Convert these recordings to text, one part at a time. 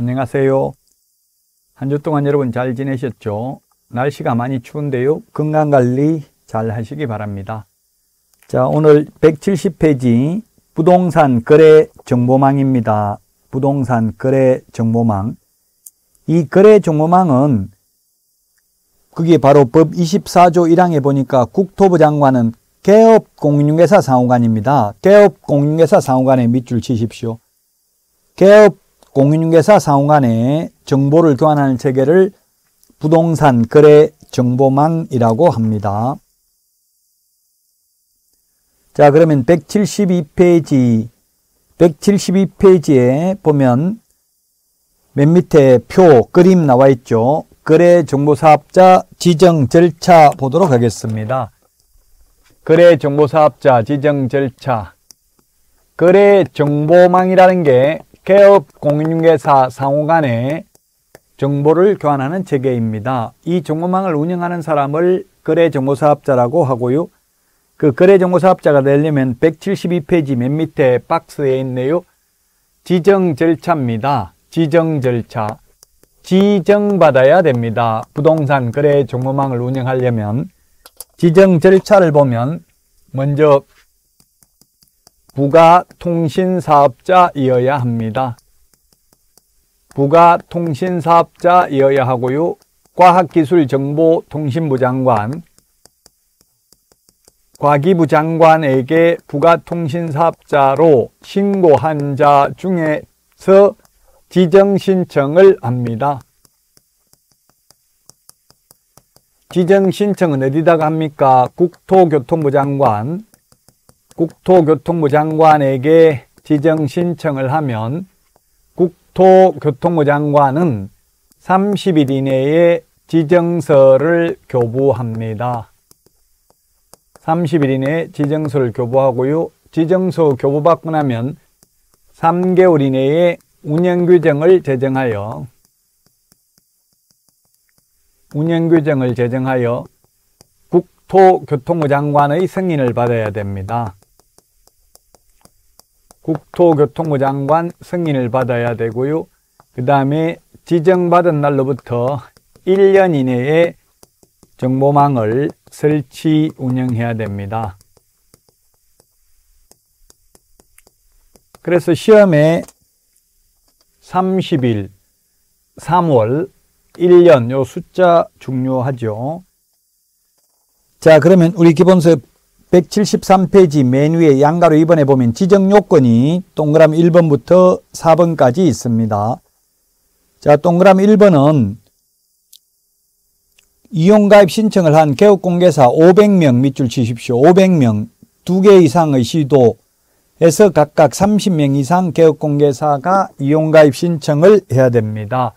안녕하세요. 한 주 동안 여러분 잘 지내셨죠? 날씨가 많이 추운데요. 건강관리 잘 하시기 바랍니다. 자, 오늘 170페이지 부동산 거래 정보망입니다. 부동산 거래 정보망. 이 거래 정보망은 그게 바로 법 24조 1항에 보니까 국토부 장관은 개업 공인중개사 상호관입니다. 개업 공인중개사 상호관에 밑줄 치십시오. 개업 공인중개사 상호간의 정보를 교환하는 체계를 부동산 거래 정보망이라고 합니다. 자, 그러면 172페이지, 172페이지에 보면 맨 밑에 표, 그림 나와 있죠. 거래 정보사업자 지정 절차 보도록 하겠습니다. 거래 정보사업자 지정 절차. 거래 정보망이라는 게 개업 공인중개사 상호 간에 정보를 교환하는 체계입니다. 이 정보망을 운영하는 사람을 거래정보사업자라고 하고요. 그 거래정보사업자가 되려면 172페이지 맨 밑에 박스에 있네요. 지정 절차입니다. 지정 절차. 지정받아야 됩니다. 부동산 거래 정보망을 운영하려면 지정 절차를 보면 먼저 부가 통신사업자이어야 합니다. 부가 통신사업자이어야 하고요. 과학기술정보통신부 장관, 과기부 장관에게 부가통신사업자로 신고한 자 중에서 지정신청을 합니다. 지정신청은 어디다가 합니까? 국토교통부 장관, 국토교통부 장관에게 지정 신청을 하면 국토교통부 장관은 30일 이내에 지정서를 교부합니다. 30일 이내에 지정서를 교부하고요. 지정서 교부받고 나면 3개월 이내에 운영규정을 제정하여 운영규정을 제정하여 국토교통부 장관의 승인을 받아야 됩니다. 국토교통부 장관 승인을 받아야 되고요. 그 다음에 지정받은 날로부터 1년 이내에 정보망을 설치 운영해야 됩니다. 그래서 시험에 30일, 3월, 1년 요 숫자 중요하죠. 자 그러면 우리 기본서 173페이지 맨 위에 양가로 2번에 보면 지정 요건이 동그라미 1번부터 4번까지 있습니다. 자, 동그라미 1번은 이용가입 신청을 한 개업공개사 500명 밑줄 치십시오. 500명, 2개 이상의 시도에서 각각 30명 이상 개업공개사가 이용가입 신청을 해야 됩니다.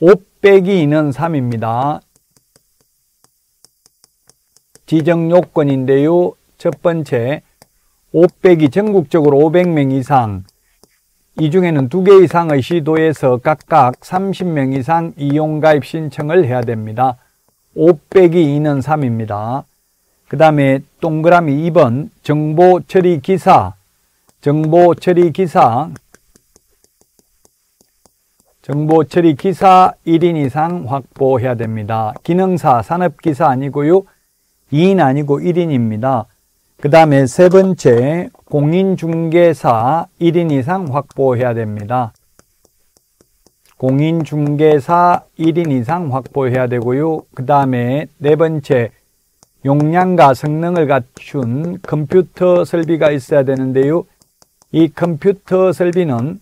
5 빼기 2는 3입니다. 지정 요건인데요. 첫 번째, 500이 전국적으로 500명 이상, 이 중에는 두 개 이상의 시도에서 각각 30명 이상 이용가입 신청을 해야 됩니다. 500이 2는 3입니다. 그 다음에 동그라미 2번 정보 처리 기사, 정보 처리 기사, 정보 처리 기사 1인 이상 확보해야 됩니다. 기능사, 산업기사 아니고요. 2인 아니고 1인입니다. 그 다음에 세 번째 공인중개사 1인 이상 확보해야 됩니다. 공인중개사 1인 이상 확보해야 되고요. 그 다음에 네 번째 용량과 성능을 갖춘 컴퓨터 설비가 있어야 되는데요. 이 컴퓨터 설비는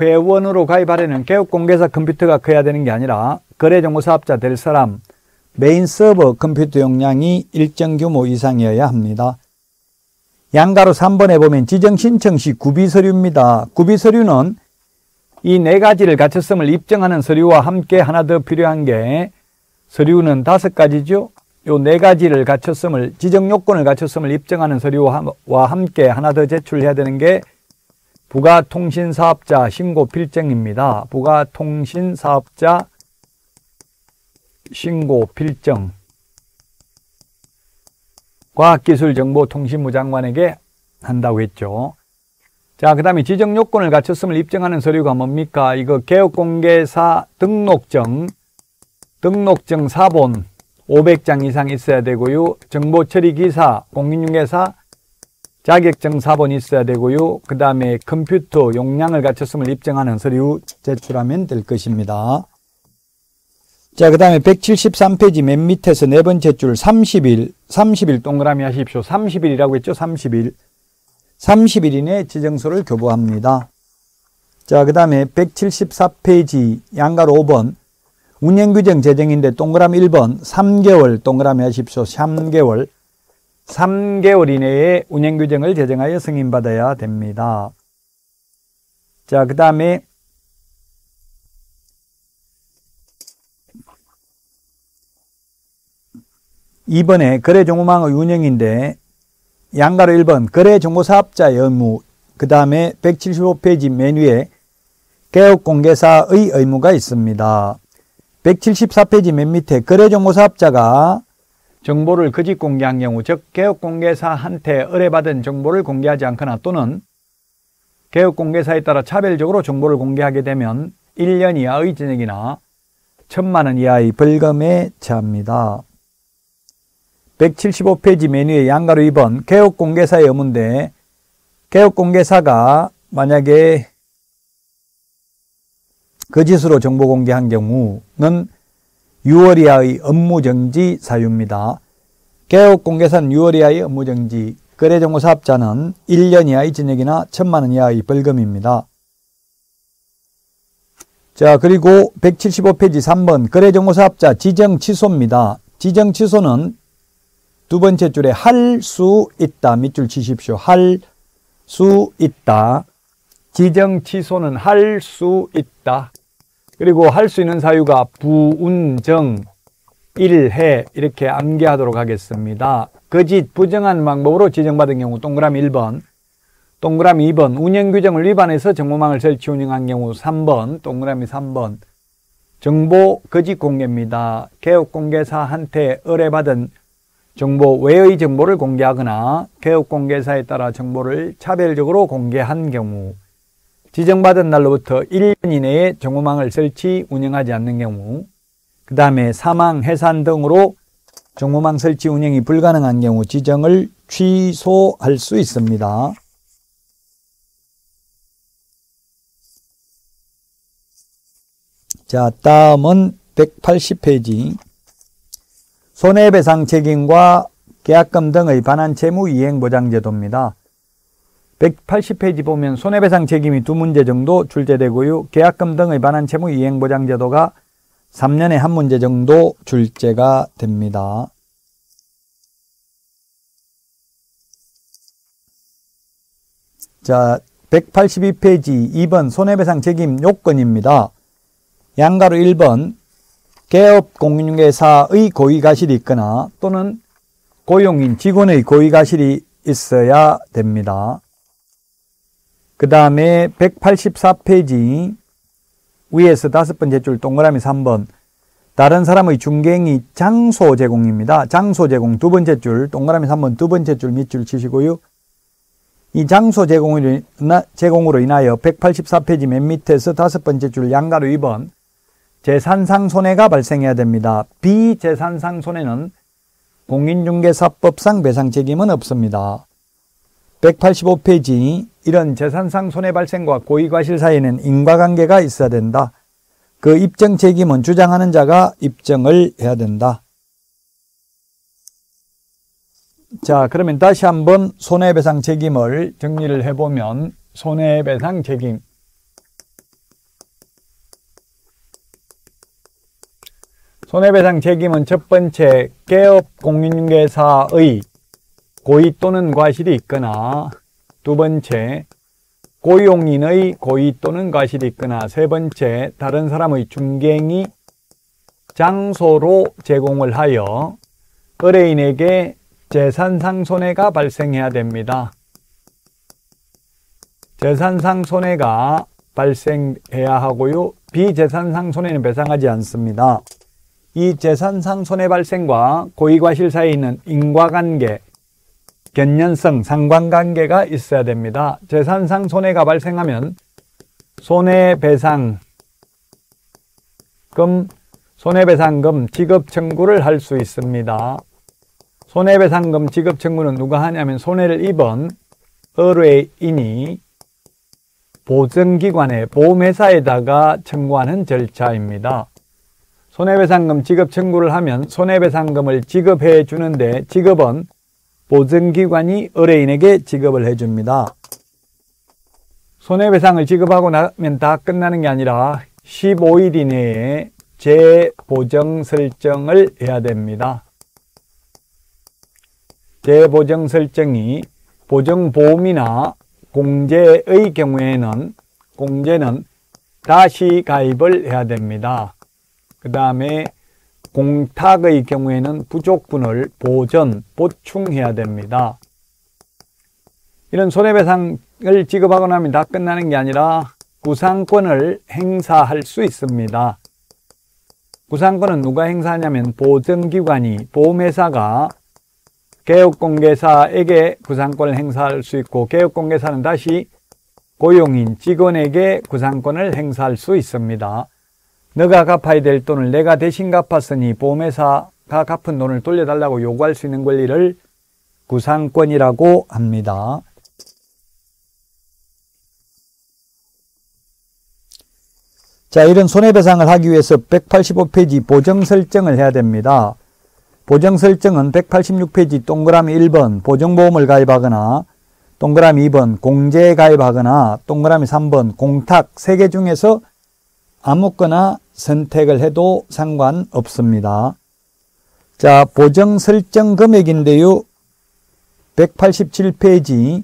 회원으로 가입하려는 개업공인중개사 컴퓨터가 커야 되는 게 아니라 거래정보사업자 될 사람 메인 서버 컴퓨터 용량이 일정 규모 이상이어야 합니다. 양괄호 3번에 보면 지정 신청 시 구비 서류입니다. 구비 서류는 이 네 가지를 갖췄음을 입증하는 서류와 함께 하나 더 필요한 게 서류는 다섯 가지죠. 요 네 가지를 갖췄음을 지정 요건을 갖췄음을 입증하는 서류와 함께 하나 더 제출해야 되는 게 부가통신사업자 신고 필증입니다. 부가통신사업자 신고 필정 과학기술정보통신부 장관에게 한다고 했죠. 자, 그 다음에 지정 요건을 갖췄음을 입증하는 서류가 뭡니까? 이거 개업공개사 등록증, 등록증 사본 500장 이상 있어야 되고요. 정보처리기사, 공인중개사 자격증 사본이 있어야 되고요. 그 다음에 컴퓨터 용량을 갖췄음을 입증하는 서류 제출하면 될 것입니다. 자, 그 다음에 173페이지 맨 밑에서 네 번째 줄 30일, 30일 동그라미 하십시오. 30일이라고 했죠? 30일. 30일 이내 지정서를 교부합니다. 자, 그 다음에 174페이지 양가로 5번 운영규정 제정인데 동그라미 1번 3개월 동그라미 하십시오. 3개월 3개월 이내에 운영규정을 제정하여 승인받아야 됩니다. 자, 그 다음에 이번에 거래정보망의 운영인데 양가로 1번 거래정보사업자의 의무 그 다음에 175페이지 맨 위에 개업공개사의 의무가 있습니다. 174페이지 맨 밑에 거래정보사업자가 정보를 거짓 공개한 경우 즉 개업공개사한테 의뢰받은 정보를 공개하지 않거나 또는 개업공개사에 따라 차별적으로 정보를 공개하게 되면 1년 이하의 징역이나 1천만 원 이하의 벌금에 처합니다. 175페이지 메뉴의 양가로 2번 개업공개사의 의무인데 개업공개사가 만약에 거짓으로 정보 공개한 경우는 6월 이하의 업무정지 사유입니다. 개업공개사는 6월 이하의 업무정지, 거래정보사업자는 1년 이하의 징역이나 1천만 원 이하의 벌금입니다. 자 그리고 175페이지 3번 거래정보사업자 지정 취소입니다. 지정 취소는 두 번째 줄에 할 수 있다 밑줄 치십시오. 할 수 있다. 지정 취소는 할 수 있다. 그리고 할 수 있는 사유가 부운정, 일해 이렇게 암기하도록 하겠습니다. 거짓 부정한 방법으로 지정받은 경우 동그라미 1번, 동그라미 2번 운영 규정을 위반해서 정보망을 설치 운영한 경우 3번, 동그라미 3번 정보 거짓 공개입니다. 개업 공개사한테 의뢰받은 정보 외의 정보를 공개하거나 개업 공개사에 따라 정보를 차별적으로 공개한 경우 지정받은 날로부터 1년 이내에 정보망을 설치 운영하지 않는 경우 그 다음에 사망, 해산 등으로 정보망 설치 운영이 불가능한 경우 지정을 취소할 수 있습니다. 자, 다음은 180페이지. 손해배상 책임과 계약금 등의 반환 채무 이행 보장 제도입니다. 180페이지 보면 손해배상 책임이 두 문제 정도 출제되고요. 계약금 등의 반환 채무 이행 보장 제도가 3년에 한 문제 정도 출제가 됩니다. 자, 182페이지 2번 손해배상 책임 요건입니다. 양가로 1번 개업 공인중개사의 고의가실이 있거나 또는 고용인 직원의 고의가실이 있어야 됩니다. 그 다음에 184페이지 위에서 다섯 번째 줄 동그라미 3번 다른 사람의 중개행위 장소 제공입니다. 장소 제공 두 번째 줄 동그라미 3번 두 번째 줄 밑줄 치시고요. 이 장소 제공으로, 제공으로 인하여 184페이지 맨 밑에서 다섯 번째 줄 양가로 2번 재산상 손해가 발생해야 됩니다. 비재산상 손해는 공인중개사법상 배상 책임은 없습니다. 185페이지 이런 재산상 손해 발생과 고의과실 사이에는 인과관계가 있어야 된다. 그 입증 책임은 주장하는 자가 입증을 해야 된다. 자, 그러면 다시 한번 손해배상 책임을 정리를 해보면 손해배상 책임 손해배상 책임은 첫 번째 개업 공인중개사의 고의 또는 과실이 있거나 두 번째 고용인의 고의 또는 과실이 있거나 세 번째 다른 사람의 중개행위 장소로 제공을 하여 의뢰인에게 재산상 손해가 발생해야 됩니다. 재산상 손해가 발생해야 하고요. 비재산상 손해는 배상하지 않습니다. 이 재산상 손해 발생과 고의과실 사이에 있는 인과관계, 견년성, 상관관계가 있어야 됩니다. 재산상 손해가 발생하면 손해배상금, 손해배상금 지급 청구를 할 수 있습니다. 손해배상금 지급 청구는 누가 하냐면 손해를 입은 의뢰인이 보증기관에 보험회사에다가 청구하는 절차입니다. 손해배상금 지급 청구를 하면 손해배상금을 지급해 주는데 지급은 보증기관이 의뢰인에게 지급을 해줍니다. 손해배상을 지급하고 나면 다 끝나는 게 아니라 15일 이내에 재보정 설정을 해야 됩니다. 재보정 설정이 보정보험이나 공제의 경우에는 공제는 다시 가입을 해야 됩니다. 그 다음에 공탁의 경우에는 부족분을 보전, 보충해야 됩니다. 이런 손해배상을 지급하고 나면 다 끝나는 게 아니라 구상권을 행사할 수 있습니다. 구상권은 누가 행사하냐면 보증기관이 보험회사가 개업공개사에게 구상권을 행사할 수 있고 개업공개사는 다시 고용인 직원에게 구상권을 행사할 수 있습니다. 너가 갚아야 될 돈을 내가 대신 갚았으니 보험회사가 갚은 돈을 돌려달라고 요구할 수 있는 권리를 구상권이라고 합니다. 자, 이런 손해배상을 하기 위해서 185페이지 보정 설정을 해야 됩니다. 보정 설정은 186페이지 동그라미 1번 보정보험을 가입하거나 동그라미 2번 공제 가입하거나 동그라미 3번 공탁 3개 중에서 아무거나 선택을 해도 상관없습니다. 자, 보정 설정 금액인데요. 187페이지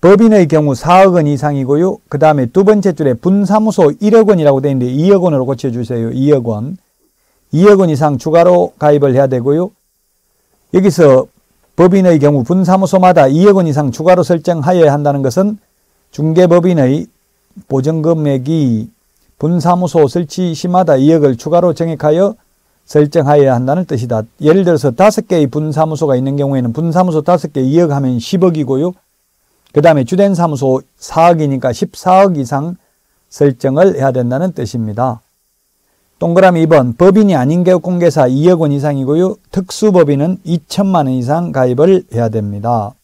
법인의 경우 4억 원 이상이고요. 그 다음에 두 번째 줄에 분사무소 1억 원이라고 되어 있는데 2억 원으로 고쳐주세요. 2억 원. 2억 원 이상 추가로 가입을 해야 되고요. 여기서 법인의 경우 분사무소마다 2억 원 이상 추가로 설정하여야 한다는 것은 중개법인의 보증금액이 분사무소 설치 시마다 2억을 추가로 정액하여 설정하여야 한다는 뜻이다. 예를 들어서 다섯 개의 분사무소가 있는 경우에는 분사무소 다섯 개 2억 하면 10억이고요. 그 다음에 주된 사무소 4억이니까 14억 이상 설정을 해야 된다는 뜻입니다. 동그라미 2번 법인이 아닌 개업공개사 2억 원 이상이고요. 특수법인은 2천만 원 이상 가입을 해야 됩니다.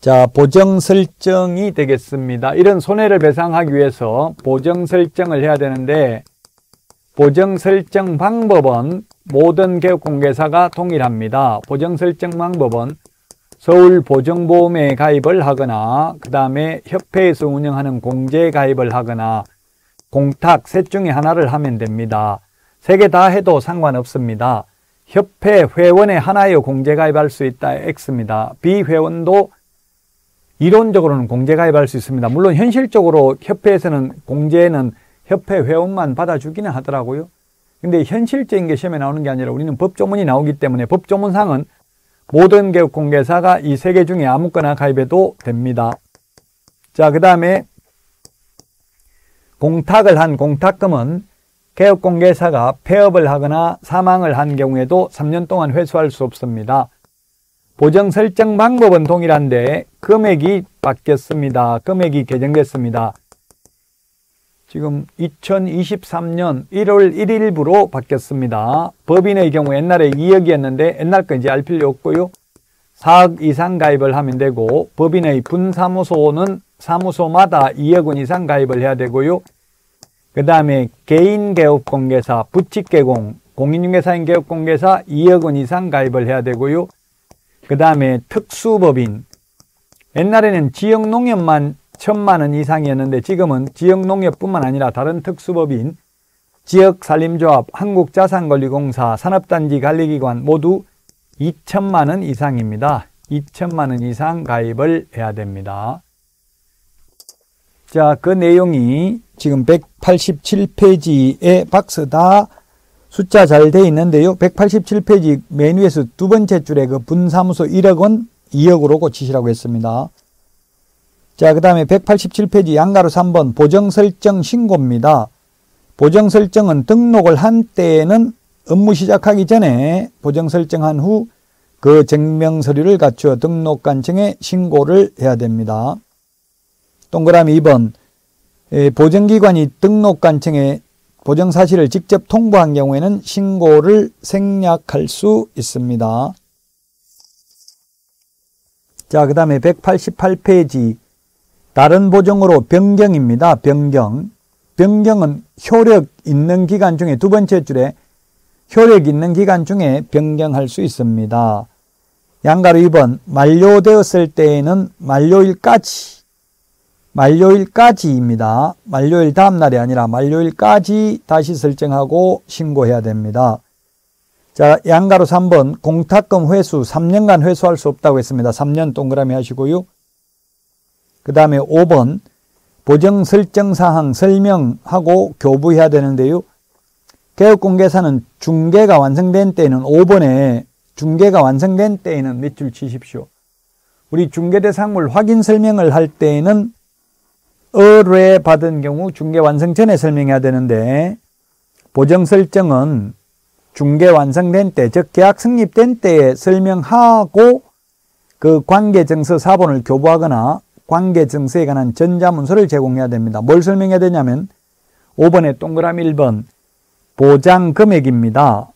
자, 보정 설정이 되겠습니다. 이런 손해를 배상하기 위해서 보정 설정을 해야 되는데 보정 설정 방법은 모든 개업공개사가 동일합니다. 보정 설정 방법은 서울보정보험에 가입을 하거나 그 다음에 협회에서 운영하는 공제 가입을 하거나 공탁 셋 중에 하나를 하면 됩니다. 세 개 다 해도 상관없습니다. 협회 회원에 하나여 공제 가입할 수 있다 X입니다. 비회원도 이론적으로는 공제 가입할 수 있습니다. 물론 현실적으로 협회에서는 공제는 협회 회원만 받아주기는 하더라고요. 근데 현실적인 게 시험에 나오는 게 아니라 우리는 법조문이 나오기 때문에 법조문상은 모든 개업 공개사가 이 세 개 중에 아무거나 가입해도 됩니다. 자, 그 다음에 공탁을 한 공탁금은 개업공개사가 폐업을 하거나 사망을 한 경우에도 3년 동안 회수할 수 없습니다. 보정 설정 방법은 동일한데 금액이 바뀌었습니다. 금액이 개정됐습니다. 지금 2023년 1월 1일부로 바뀌었습니다. 법인의 경우 옛날에 2억이었는데 옛날 거 이제 알 필요 없고요. 4억 이상 가입을 하면 되고 법인의 분사무소는 사무소마다 2억 원 이상 가입을 해야 되고요. 그 다음에 개인개업공개사, 부칙개공, 공인중개사인 개업공개사 2억 원 이상 가입을 해야 되고요. 그 다음에 특수법인, 옛날에는 지역농협만 천만 원 이상이었는데 지금은 지역농협뿐만 아니라 다른 특수법인, 지역산림조합, 한국자산관리공사, 산업단지 관리기관 모두 2천만 원 이상입니다. 2천만 원 이상 가입을 해야 됩니다. 자, 그 내용이 지금 187페이지에 박스 다 숫자 잘 돼 있는데요. 187페이지 맨 위에서 두 번째 줄에 그 분사무소 1억 원 2억으로 고치시라고 했습니다. 자, 그 다음에 187페이지 양가로 3번 보정 설정 신고입니다. 보정 설정은 등록을 한 때에는 업무 시작하기 전에 보정 설정한 후 그 증명 서류를 갖추어 등록 관청에 신고를 해야 됩니다. 동그라미 2번 보정기관이 등록 관청에 보정 사실을 직접 통보한 경우에는 신고를 생략할 수 있습니다. 자, 그 다음에 188페이지 다른 보정으로 변경입니다. 변경. 변경은 효력 있는 기간 중에 두 번째 줄에 효력 있는 기간 중에 변경할 수 있습니다. 양가로 2번 만료되었을 때에는 만료일까지 만료일까지입니다. 만료일 다음 날이 아니라 만료일까지 다시 설정하고 신고해야 됩니다. 자, 양가로 3번 공탁금 회수 3년간 회수할 수 없다고 했습니다. 3년 동그라미 하시고요. 그 다음에 5번 보정 설정 사항 설명하고 교부해야 되는데요. 개업공개사는 중개가 완성된 때에는 5번에 중개가 완성된 때에는 몇줄 치십시오. 우리 중개대상물 확인 설명을 할 때에는 의뢰 받은 경우 중개 완성 전에 설명해야 되는데 보정 설정은 중개 완성된 때, 즉 계약 성립된 때에 설명하고 그 관계증서 사본을 교부하거나 관계증서에 관한 전자문서를 제공해야 됩니다. 뭘 설명해야 되냐면 5번에 동그라미 1번 보장 금액입니다.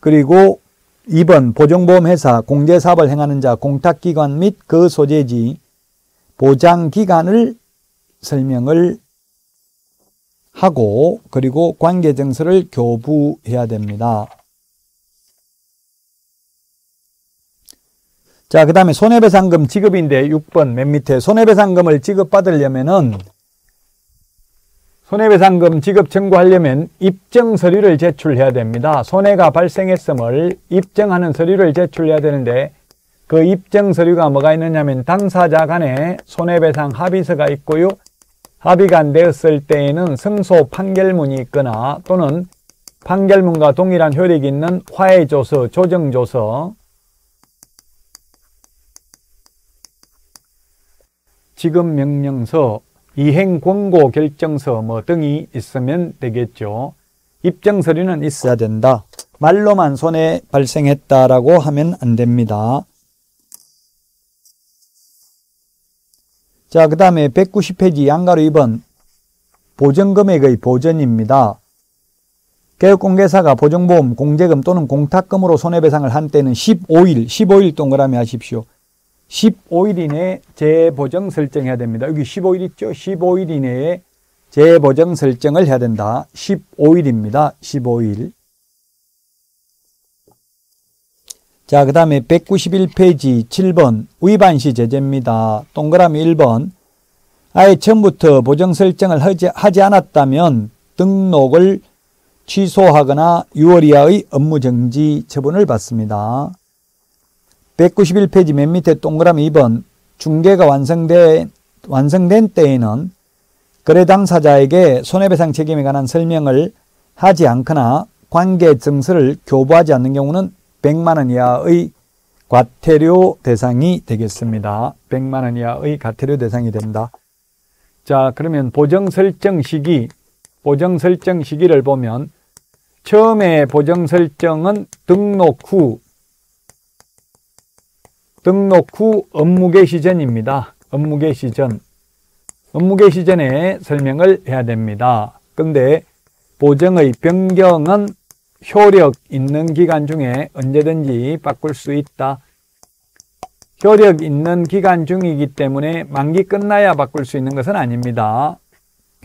그리고 2번 보정보험회사 공제사업을 행하는 자 공탁기관 및 그 소재지 보장기간을 설명을 하고 그리고 관계증서를 교부해야 됩니다. 자, 그 다음에 손해배상금 지급인데 6번 맨 밑에 손해배상금을 지급받으려면은 손해배상금 지급 청구하려면 입증 서류를 제출해야 됩니다. 손해가 발생했음을 입증하는 서류를 제출해야 되는데 그 입증 서류가 뭐가 있느냐면 당사자 간에 손해배상 합의서가 있고요. 합의가 안 되었을 때에는 승소 판결문이 있거나 또는 판결문과 동일한 효력이 있는 화해조서, 조정조서, 지급명령서, 이행권고 결정서 뭐 등이 있으면 되겠죠. 입증 서류는 있어야 된다. 말로만 손해 발생했다라고 하면 안 됩니다. 자, 그 다음에 190페이지 양가로 2번 보전금액의 보전입니다. 개업공개사가 보정보험, 공제금 또는 공탁금으로 손해배상을 한 때는 15일, 15일 동그라미 하십시오. 15일 이내에 재보정 설정해야 됩니다. 여기 15일 있죠? 15일 이내에 재보정 설정을 해야 된다. 15일입니다. 15일. 자, 그 다음에 191페이지 7번 위반시 제재입니다. 동그라미 1번 아예 처음부터 보정 설정을 하지, 않았다면 등록을 취소하거나 6월 이하의 업무 정지 처분을 받습니다. 191페이지 맨 밑에 동그라미 2번 중개가 완성된, 완성된 때에는 거래 당사자에게 손해배상 책임에 관한 설명을 하지 않거나 관계 증서를 교부하지 않는 경우는 100만원 이하의 과태료 대상이 되겠습니다. 100만원 이하의 과태료 대상이 된다. 자, 그러면 보정 설정 시기, 보정 설정 시기를 보면 처음에 보정 설정은 등록 후 등록 후 업무 개 시 전입니다. 업무 개 시 전. 업무 개 시 전에 설명을 해야 됩니다. 근데 보정의 변경은 효력 있는 기간 중에 언제든지 바꿀 수 있다. 효력 있는 기간 중이기 때문에 만기 끝나야 바꿀 수 있는 것은 아닙니다.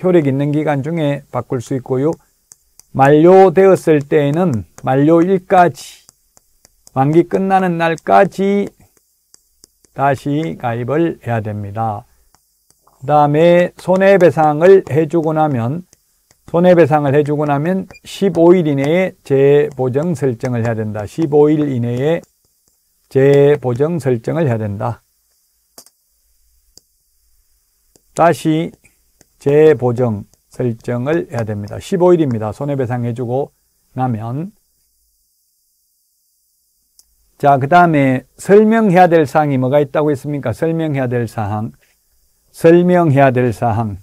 효력 있는 기간 중에 바꿀 수 있고요. 만료되었을 때에는 만료일까지 만기 끝나는 날까지 다시 가입을 해야 됩니다. 그 다음에 손해배상을 해주고 나면 손해배상을 해주고 나면 15일 이내에 재보정 설정을 해야 된다. 15일 이내에 재보정 설정을 해야 된다. 다시 재보정 설정을 해야 됩니다. 15일입니다. 손해배상 해주고 나면 자, 그 다음에 설명해야 될 사항이 뭐가 있다고 했습니까? 설명해야 될 사항 설명해야 될 사항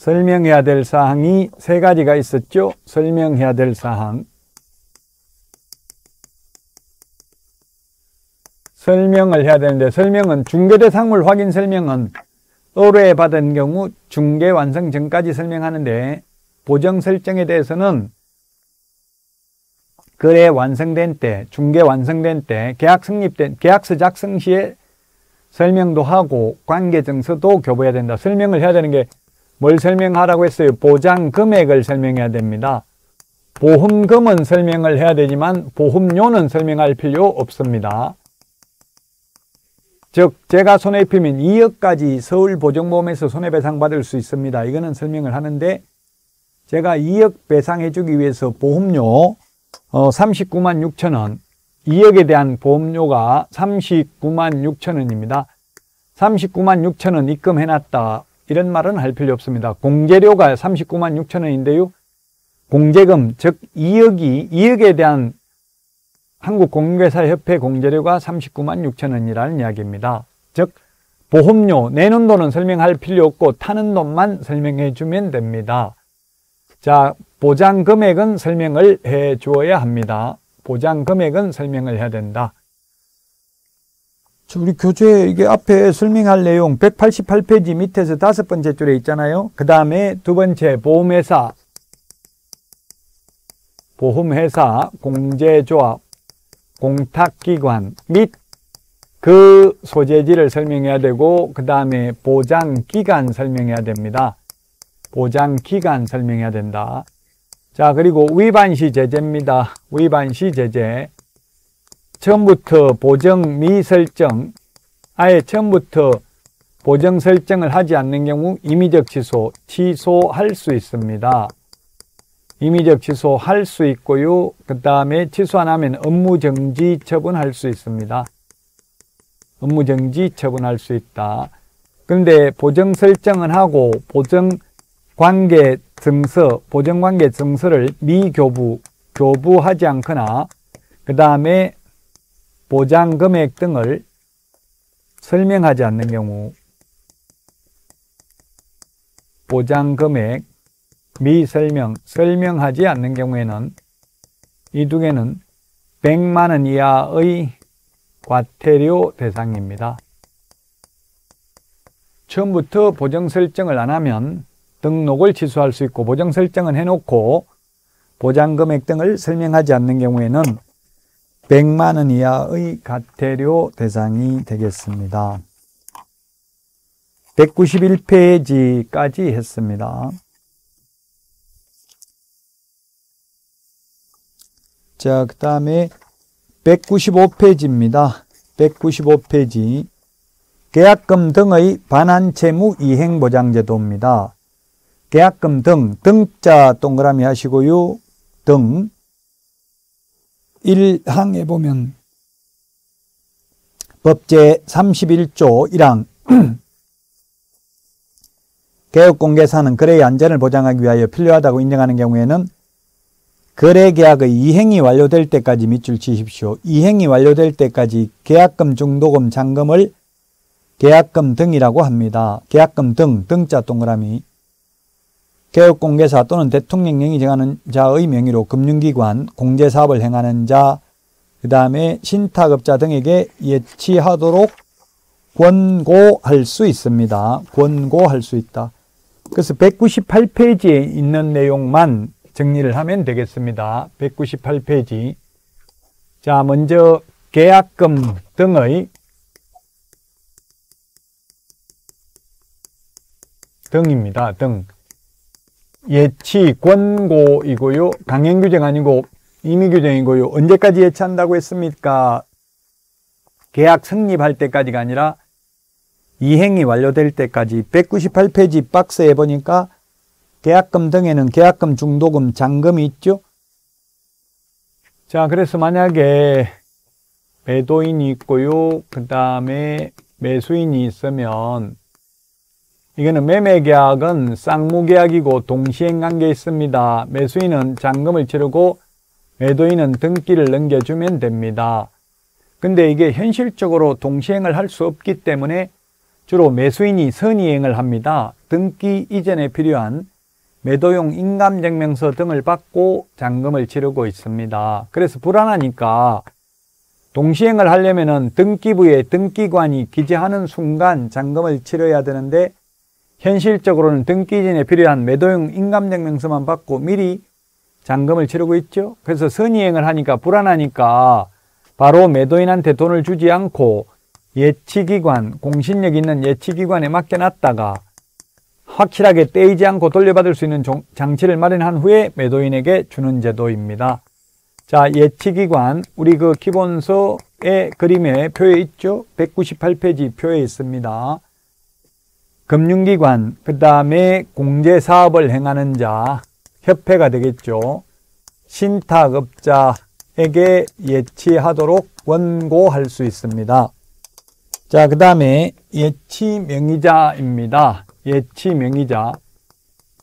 설명해야 될 사항이 세 가지가 있었죠. 설명해야 될 사항. 설명을 해야 되는데 설명은 중개대상물 확인 설명은 의뢰 받은 경우 중개 완성 전까지 설명하는데 보정 설정에 대해서는 거래 완성된 때, 중개 완성된 때, 계약 성립된 계약서 작성 시에 설명도 하고 관계 증서도 교부해야 된다. 설명을 해야 되는 게 뭘 설명하라고 했어요? 보장 금액을 설명해야 됩니다. 보험금은 설명을 해야 되지만 보험료는 설명할 필요 없습니다. 즉 제가 손해피면 2억까지 서울보정보험에서 손해배상 받을 수 있습니다. 이거는 설명을 하는데 제가 2억 배상해 주기 위해서 보험료 39만 어, 6천 원 2억에 대한 보험료가 39만 6천 원입니다. 39만 6천 원 입금해놨다. 이런 말은 할 필요 없습니다. 공제료가 39만 6천 원인데요. 공제금, 즉 2억이 2억에 대한 한국공개사협회 공제료가 39만 6천 원이라는 이야기입니다. 즉 보험료 내는 돈은 설명할 필요 없고 타는 돈만 설명해 주면 됩니다. 자, 보장 금액은 설명을 해 주어야 합니다. 보장 금액은 설명을 해야 된다. 우리 교재 이게 앞에 설명할 내용 188페이지 밑에서 다섯 번째 줄에 있잖아요. 그 다음에 두 번째 보험회사, 보험회사, 공제조합, 공탁기관 및 그 소재지를 설명해야 되고 그 다음에 보장기간 설명해야 됩니다. 보장기간 설명해야 된다. 자 그리고 위반시 제재입니다. 위반시 제재 처음부터 보정 미설정 아예 처음부터 보정 설정을 하지 않는 경우 임의적 취소, 취소할 수 있습니다. 임의적 취소할 수 있고요. 그 다음에 취소 안 하면 업무정지 처분할 수 있습니다. 업무정지 처분할 수 있다. 그런데 보정 설정은 하고 보정 관계 증서, 보정 관계 증서를 미교부, 교부하지 않거나 그 다음에 보장 금액 등을 설명하지 않는 경우 보장 금액 미설명, 설명하지 않는 경우에는 이 두 개는 100만 원 이하의 과태료 대상입니다. 처음부터 보정 설정을 안 하면 등록을 취소할 수 있고 보정 설정은 해놓고 보장 금액 등을 설명하지 않는 경우에는 100만 원 이하의 과태료 대상이 되겠습니다. 191페이지까지 했습니다. 자, 그 다음에 195페이지입니다. 195페이지. 계약금 등의 반환 채무 이행 보장 제도입니다. 계약금 등, 등자 동그라미 하시고요. 등. 1항에 보면 법제 31조 1항 개업공개사는 거래의 안전을 보장하기 위하여 필요하다고 인정하는 경우에는 거래계약의 이행이 완료될 때까지 밑줄 치십시오. 이행이 완료될 때까지 계약금, 중도금, 잔금을 계약금 등이라고 합니다. 계약금 등, 등자 동그라미. 개업공개사 또는 대통령령이 정하는 자의 명의로 금융기관, 공제사업을 행하는 자, 그 다음에 신탁업자 등에게 예치하도록 권고할 수 있습니다. 권고할 수 있다. 그래서 198페이지에 있는 내용만 정리를 하면 되겠습니다. 198페이지. 자, 먼저 계약금 등의 등입니다. 등. 예치 권고이고요. 강행 규정 아니고 임의 규정이고요. 언제까지 예치한다고 했습니까? 계약 성립할 때까지가 아니라 이행이 완료될 때까지 198페이지 박스에 보니까 계약금 등에는 계약금, 중도금, 잔금이 있죠. 자, 그래서 만약에 매도인이 있고요. 그 다음에 매수인이 있으면 이거는 매매계약은 쌍무계약이고 동시행관계 있습니다. 매수인은 잔금을 치르고 매도인은 등기를 넘겨주면 됩니다. 근데 이게 현실적으로 동시행을 할 수 없기 때문에 주로 매수인이 선이행을 합니다. 등기 이전에 필요한 매도용 인감증명서 등을 받고 잔금을 치르고 있습니다. 그래서 불안하니까 동시행을 하려면은 등기부에 등기관이 기재하는 순간 잔금을 치러야 되는데 현실적으로는 등기 이전에 필요한 매도용 인감증명서만 받고 미리 잔금을 치르고 있죠. 그래서 선이행을 하니까 불안하니까 바로 매도인한테 돈을 주지 않고 예치기관, 공신력 있는 예치기관에 맡겨놨다가 확실하게 떼이지 않고 돌려받을 수 있는 장치를 마련한 후에 매도인에게 주는 제도입니다. 자, 예치기관, 우리 그 기본서의 그림에 표에 있죠? 198페이지 표에 있습니다. 금융기관, 그 다음에 공제사업을 행하는 자, 협회가 되겠죠. 신탁업자에게 예치하도록 원고할 수 있습니다. 자, 그 다음에 예치 명의자입니다. 예치 명의자.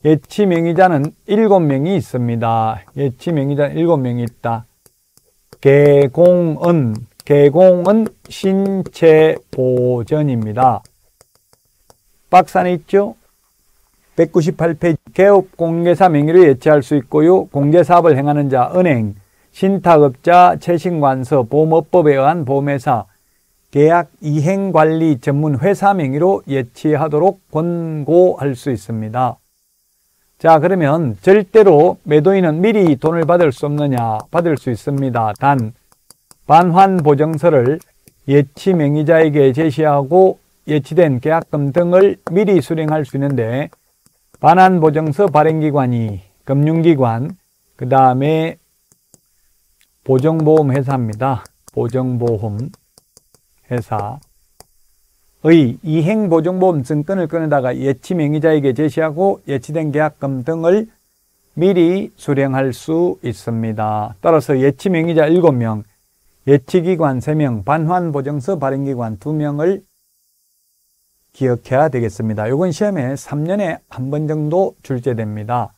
예치 명의자는 일곱 명이 있습니다. 예치 명의자 일곱 명이 있다. 개공은, 개공은 신체 보전입니다. 박스 안에 있죠? 198페이지 개업 공개사 명의로 예치할 수 있고요. 공제사업을 행하는 자, 은행, 신탁업자, 채신관서, 보험업법에 의한 보험회사, 계약 이행관리 전문 회사 명의로 예치하도록 권고할 수 있습니다. 자, 그러면 절대로 매도인은 미리 돈을 받을 수 없느냐? 받을 수 있습니다. 단, 반환 보증서를 예치 명의자에게 제시하고 예치된 계약금 등을 미리 수령할 수 있는데 반환 보증서 발행기관이 금융기관, 그 다음에 보정보험 회사입니다. 보정보험 회사의 이행보증보험 증권을 끊어다가 예치명의자에게 제시하고 예치된 계약금 등을 미리 수령할 수 있습니다. 따라서 예치명의자 7명, 예치기관 3명, 반환보증서 발행기관 2명을 기억해야 되겠습니다. 이건 시험에 3년에 한 번 정도 출제됩니다.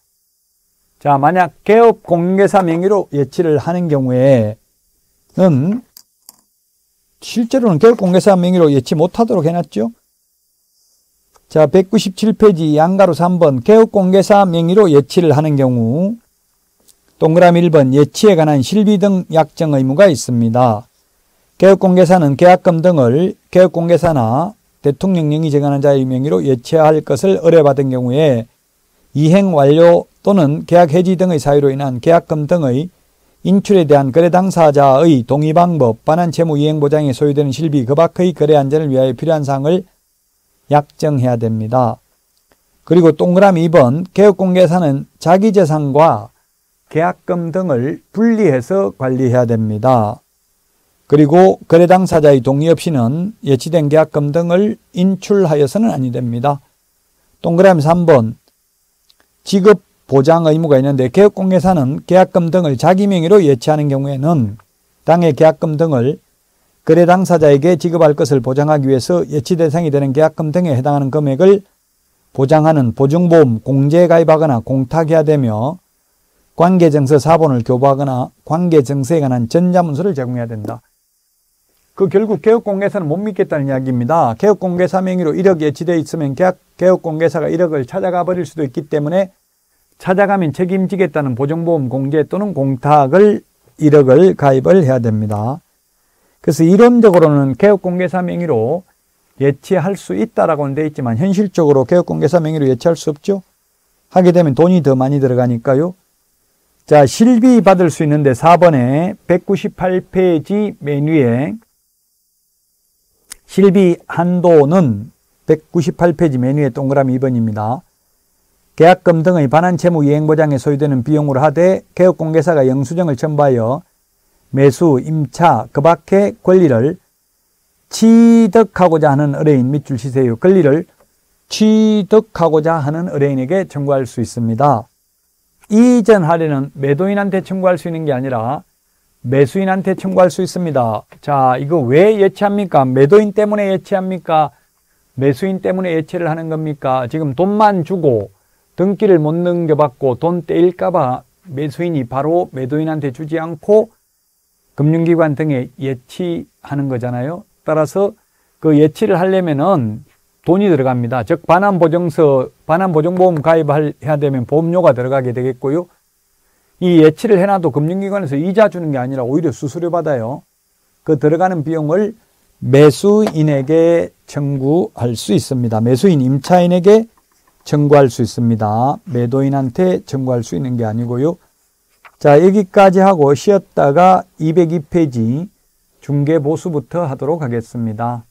자, 만약 개업 공개사 명의로 예치를 하는 경우에는 실제로는 개업 공개사 명의로 예치 못하도록 해놨죠. 자, 197페이지 양가로 3번 개업 공개사 명의로 예치를 하는 경우 동그라미 1번 예치에 관한 실비 등 약정 의무가 있습니다. 개업공개사는 계약금 등을 개업공개사나 대통령령이 정하는 자의 명의로 예치할 것을 의뢰받은 경우에 이행 완료 또는 계약 해지 등의 사유로 인한 계약금 등의 인출에 대한 거래 당사자의 동의 방법, 반환 채무 이행 보장에 소요되는 실비, 그 밖의 거래 안전을 위하여 필요한 사항을 약정해야 됩니다. 그리고 동그라미 2번 개업공개사는 자기 재산과 계약금 등을 분리해서 관리해야 됩니다. 그리고 거래 당 사자의 동의 없이는 예치된 계약금 등을 인출하여서는 아니 됩니다. 동그라미 3번 지급 보장 의무가 있는데 개업공개사는 계약금 등을 자기 명의로 예치하는 경우에는 당의 계약금 등을 거래 당사자에게 지급할 것을 보장하기 위해서 예치 대상이 되는 계약금 등에 해당하는 금액을 보장하는 보증보험 공제에 가입하거나 공탁해야 되며 관계증서 사본을 교부하거나 관계증서에 관한 전자문서를 제공해야 된다. 그 결국 개업공개사는 못 믿겠다는 이야기입니다. 개업공개사 명의로 1억 예치되어 있으면 계약, 개업공개사가 1억을 찾아가 버릴 수도 있기 때문에 찾아가면 책임지겠다는 보정보험 공제 또는 공탁을 1억을 가입을 해야 됩니다. 그래서 이론적으로는 개업공개사 명의로 예치할 수 있다라고는 되어 있지만 현실적으로 개업공개사 명의로 예치할 수 없죠. 하게 되면 돈이 더 많이 들어가니까요. 자, 실비 받을 수 있는데 4번에 198페이지 메뉴에 실비 한도는 198페이지 메뉴에 동그라미 2번입니다. 계약금 등의 반환 채무 이행 보장에 소요되는 비용으로 하되 개업공개사가 영수증을 첨부하여 매수, 임차, 그 밖의 권리를 취득하고자 하는 의뢰인 밑줄 치세요. 권리를 취득하고자 하는 의뢰인에게 청구할 수 있습니다. 이전 할인은 매도인한테 청구할 수 있는 게 아니라 매수인한테 청구할 수 있습니다. 자, 이거 왜 예치합니까? 매도인 때문에 예치합니까? 매수인 때문에 예치를 하는 겁니까? 지금 돈만 주고 등기를 못 넘겨받고 돈 떼일까봐 매수인이 바로 매도인한테 주지 않고 금융기관 등에 예치하는 거잖아요. 따라서 그 예치를 하려면은 돈이 들어갑니다. 즉 반환 보증서, 반환 보증보험 가입해야 되면 보험료가 들어가게 되겠고요. 이 예치를 해놔도 금융기관에서 이자 주는 게 아니라 오히려 수수료 받아요. 그 들어가는 비용을 매수인에게 청구할 수 있습니다. 매수인 임차인에게 청구할 수 있습니다. 매도인한테 청구할 수 있는 게 아니고요. 자, 여기까지 하고 쉬었다가 202페이지 중개보수부터 하도록 하겠습니다.